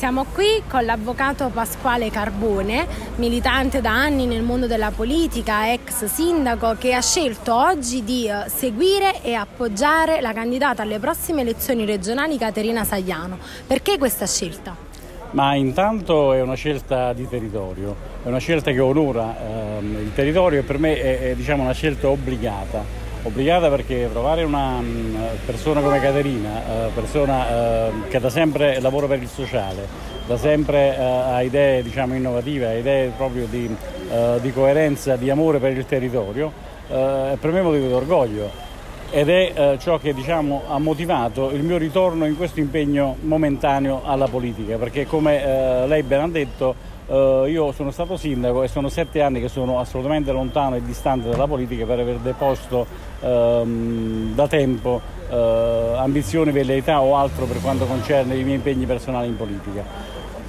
Siamo qui con l'avvocato Pasquale Carbone, militante da anni nel mondo della politica, ex sindaco, che ha scelto oggi di eh, seguire e appoggiare la candidata alle prossime elezioni regionali Caterina Sagliano. Perché questa scelta? Ma intanto è una scelta di territorio, è una scelta che onora ehm, il territorio e per me è, è diciamo, una scelta obbligata obbligata perché trovare una mm, persona come Caterina, eh, persona eh, che da sempre lavora per il sociale, da sempre eh, ha idee diciamo, innovative, ha idee proprio di, di, coerenza, di amore per il territorio, è per me motivo di orgoglio. Ed è ciò che diciamo, ha motivato il mio ritorno in questo impegno momentaneo alla politica, perché come lei ben ha detto Uh, io sono stato sindaco e sono sette anni che sono assolutamente lontano e distante dalla politica per aver deposto uh, da tempo uh, ambizioni, velleità o altro per quanto concerne i miei impegni personali in politica.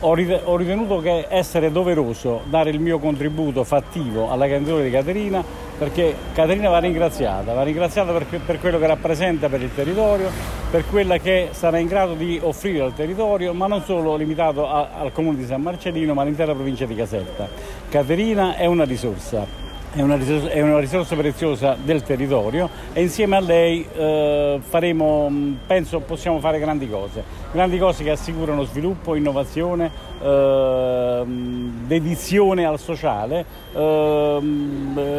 Ho ritenuto che essere doveroso dare il mio contributo fattivo alla candidatura di Caterina perché Caterina va ringraziata, va ringraziata per, per, quello che rappresenta per il territorio, per quella che sarà in grado di offrire al territorio, ma non solo limitato a, al comune di San Marcellino, ma all'intera provincia di Caserta. Caterina è una risorsa è una, risorsa, è una risorsa, preziosa del territorio e insieme a lei eh, faremo, penso possiamo fare grandi cose, grandi cose che assicurano sviluppo, innovazione, eh, dedizione al sociale, eh,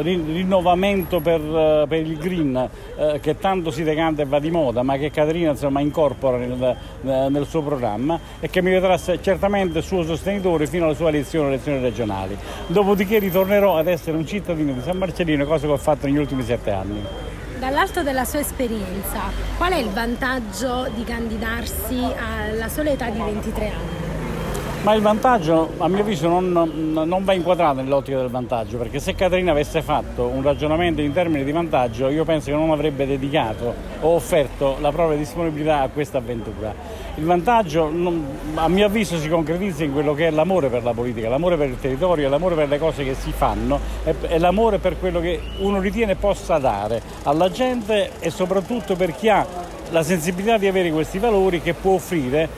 rinnovamento per, per, il green eh, che tanto si decanta e va di moda ma che Caterina insomma, incorpora nel, nel, suo programma e che mi vedrà certamente suo sostenitore fino alla sua elezione elezioni regionali. Dopodiché ritornerò ad essere un cittadino cittadino di San Marcellino, cosa che ho fatto negli ultimi sette anni. Dall'alto della sua esperienza, qual è il vantaggio di candidarsi alla sola età di 23 anni? Ma il vantaggio, a mio avviso, non, non va inquadrato nell'ottica del vantaggio, perché se Caterina avesse fatto un ragionamento in termini di vantaggio, io penso che non avrebbe dedicato o offerto la propria disponibilità a questa avventura. Il vantaggio, a mio avviso, si concretizza in quello che è l'amore per la politica, l'amore per il territorio, l'amore per le cose che si fanno e l'amore per quello che uno ritiene possa dare alla gente e soprattutto per chi ha la sensibilità di avere questi valori che può offrire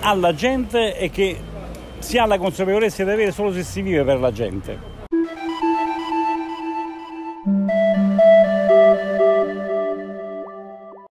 alla gente e che si ha la consapevolezza di avere solo se si vive per la gente.